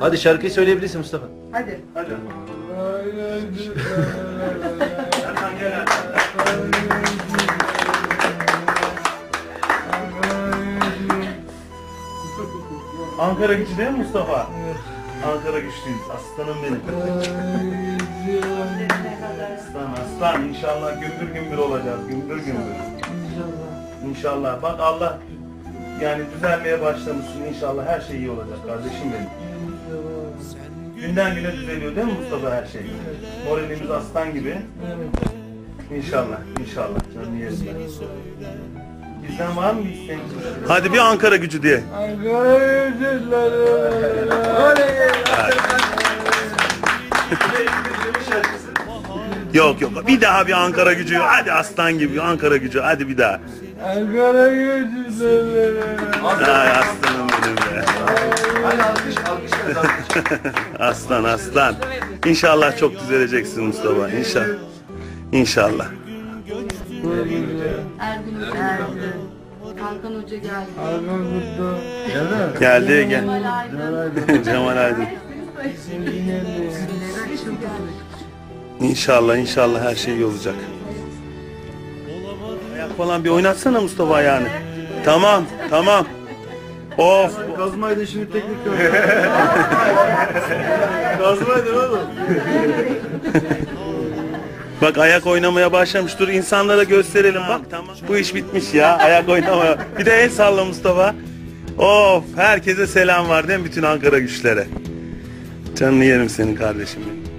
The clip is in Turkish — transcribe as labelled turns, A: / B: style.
A: Hadi şarkıyı söyleyebilirsin Mustafa.
B: Hadi.
C: Hadi. Erkan gel Erkan. Ankara gücü değil mi Mustafa? Ankara güçlüyüz. Aslanım benim. Aslan aslan. İnşallah gümbür gümbür olacağız. Gümbür gümbür. İnşallah. Bak Allah yani düzelmeye başlamışsın. İnşallah her şey iyi olacak kardeşim benim. Günden güne düzeliyor değil mi Mustafa her şey? Moralimiz aslan gibi. İnşallah, inşallah. Canını yerim. Bizden var mı bir isteğiniz? Hadi bir Ankara gücü diye. Yok yok bir daha bir Ankara gücü. Hadi aslan gibi Ankara gücü. Hadi bir daha.
D: Ankara gücüleri.
C: Ay aslanım benim be. Aslan aslan. İnşallah çok düzeleceksin Mustafa. İnşallah. İnşallah.
E: Ergun Hoca geldi. Hakan Hoca geldi.
D: Ankara gücü.
C: Geldi gel.
E: Cemal Aydın.
C: Cemal Aydın. İnşallah inşallah her şey iyi olacak. Ayak falan bir oynatsana Mustafa ayağını. Tamam tamam. Of.
A: Kazmaydı şimdi teknik yok.
C: Kazmaydı oğlum. Bak ayak oynamaya başlamış. Dur insanlara gösterelim. Bak tamam. Bu iş bitmiş ya. Ayak oynamaya. Bir de el salla Mustafa. Of herkese selam var değil mi bütün Ankara güçlere? Canını yerim senin kardeşim benim.